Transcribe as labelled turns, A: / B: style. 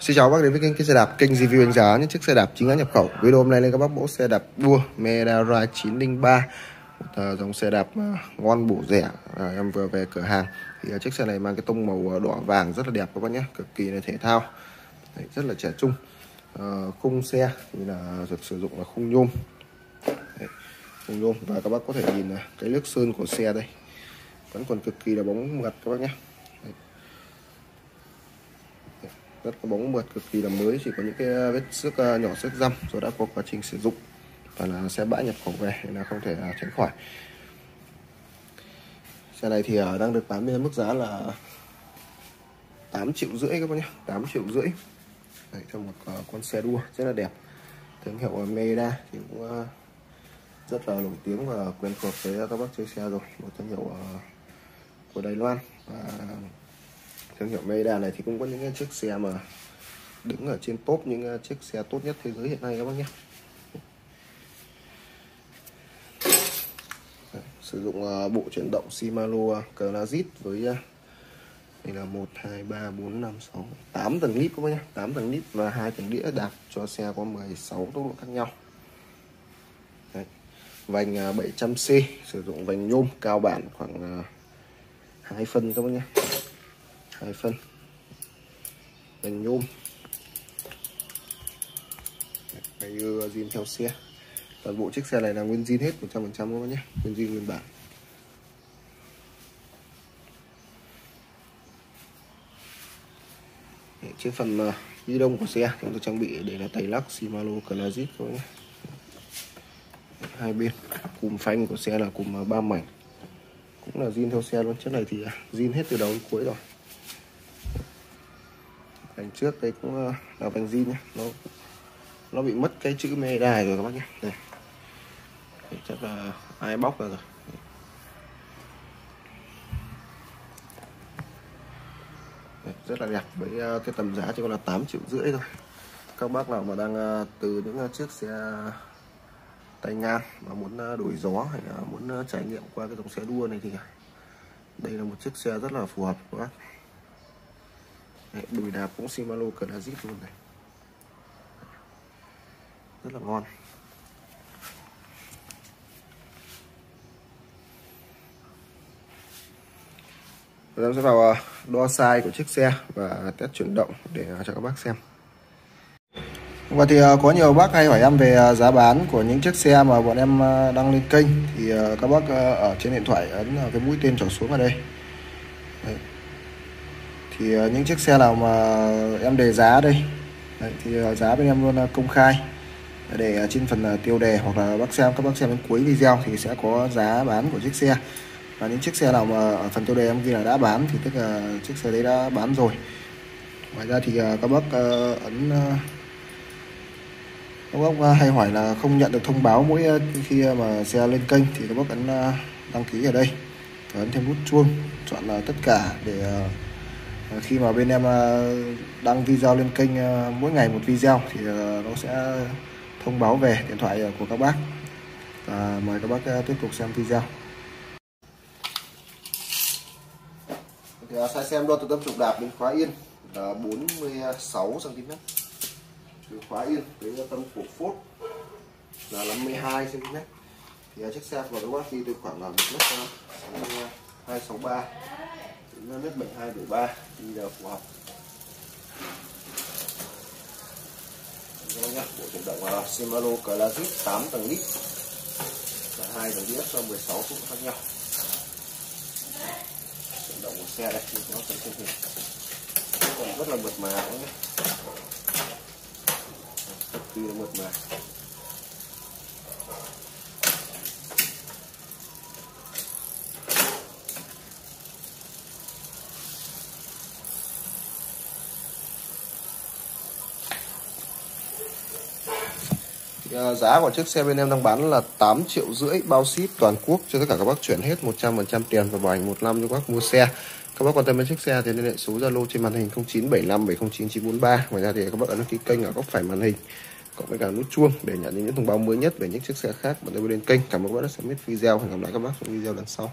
A: Xin chào các bác đến với kênh xe đạp, kênh review đánh giá những chiếc xe đạp chính hãng nhập khẩu. Video hôm nay lên các bác mẫu xe đạp đua Medara 903, một uh, dòng xe đạp uh, ngon bổ rẻ. À, em vừa về cửa hàng thì uh, chiếc xe này mang cái tông màu đỏ vàng rất là đẹp các bác nhé, cực kỳ là thể thao, Đấy, rất là trẻ trung. À, khung xe thì là được sử dụng là khung nhôm, Đấy, khung nhôm và các bác có thể nhìn cái nước sơn của xe đây vẫn còn cực kỳ là bóng mượt các bác nhé. Rất có bóng mượt cực kỳ là mới chỉ có những cái vết xước à, nhỏ xước răm rồi đã có quá trình sử dụng. Và là xe bãi nhập khẩu về nên là không thể à, tránh khỏi. Xe này thì à, đang được bán với mức giá là 8 triệu rưỡi các bác nhé 8 triệu rưỡi. Đấy, cho một con xe đua rất là đẹp. Thương hiệu Meda thì cũng rất là nổi tiếng và quen thuộc với các bác chơi xe rồi. Một thương hiệu của Đài Loan. Và thương hiệu Meda này thì cũng có những chiếc xe mà đứng ở trên top, những ờ, chiếc xe tốt nhất thế giới hiện nay các bác nhé. Sử dụng ờ, bộ chuyển động Shimano ờ, Clasit với đây là 1 2 3 4 5 6 8 tầng nít các bác nhé. 8 tầng nít và hai tầng đĩa đạp cho xe có 16 tốc độ khác nhau. Đấy. vành 700C sử dụng vành nhôm cao bản khoảng 2 phân các bác nhé hai phân. Vành nhôm. Đây như zin theo xe. Toàn bộ chiếc xe này là nguyên zin hết 100% các bác nhé. Nguyên zin nguyên bản. Trên phần ờ, uh, ghi đông của xe chúng tôi trang bị để là tay lắc Shimano Classic các nhé. Hai bên cùm phanh của xe là cùm uh, ờ, ba mảnh. Cũng là zin theo xe luôn. Chiếc này thì uh, zin hết từ đầu đến cuối rồi đằng trước đây cũng ờ, là vành zin nhé nó nó bị mất cái chữ mê đài rồi các bác nhé đây. Chắc là ai bóc ra rồi. Rất là đẹp. Với ờ, cái tầm giá chỉ còn là 8 triệu rưỡi thôi. Các bác nào mà đang ờ, từ những chiếc xe tay ngang mà muốn đổi gió hay là muốn trải nghiệm qua cái dòng xe đua này thì à, đây là một chiếc xe rất là phù hợp các bác đùi đạp cũng Shimano Classic luôn này. Rất là ngon. Bây giờ sẽ vào à, đo size của chiếc xe và test chuyển động để à, cho các bác xem. Và thì à, có nhiều bác hay hỏi em về giá bán của những chiếc xe mà bọn em đăng lên kênh. Thì các bác ở trên điện thoại ấn cái mũi tên trở xuống ở đây. Đấy thì ờ, những chiếc xe nào mà em đề giá đây? Đấy, thì ờ, giá bên em luôn ờ, công khai. Để trên phần tiêu đề hoặc là bác xem các bác xem đến cuối video thì sẽ có giá bán của chiếc xe. Và những chiếc xe nào mà ở phần tiêu đề em ghi là đã bán thì tức là chiếc xe đấy đã bán rồi. Ngoài ra thì các bác ấn các bác hay hỏi là không nhận được thông báo mỗi khi mà xe lên kênh thì các bác ấn đăng ký ở đây và ấn thêm nút chuông chọn là tất cả để khi mà bên em ờ, đăng video lên kênh ờ, mỗi ngày một video thì ờ, nó sẽ thông báo về điện thoại của các bác. Và mời các bác tiếp tục xem video. Thì sai xem đo từ tâm trục đạp đến khóa yên là 46 cm từ khóa yên tới tâm cổ phốt là 52 cm thì chiếc xe của các bác đi từ khoảng là một mét hai sáu ba nó mét bảy hai bảy ba, đi là phù hợp nhá, bộ chuyển động là Shimano Classic 8 tầng lít. Và hai tầng đĩa cho 16 phút khác nhau. Chuyển động của xe đây thì nó sẽ trên hình. Còn rất là mượt mà cũng nhé cực kỳ là mượt mà. Ờ, giá của chiếc xe bên em đang bán là 8 triệu rưỡi bao ship toàn quốc. Cho tất cả các bác chuyển hết 100% tiền và bảo hành một năm cho các bác mua xe. Các bác quan tâm đến chiếc xe thì liên hệ số Zalo trên màn hình 0975 709 943 ngoài ra thì các bác ấn đăng ký kênh ở góc phải màn hình, cộng với cả nút chuông để nhận những thông báo mới nhất về những chiếc xe khác mà tôi lên kênh. Cảm ơn các bác đã xem hết video. Hẹn gặp lại các bác trong video lần sau.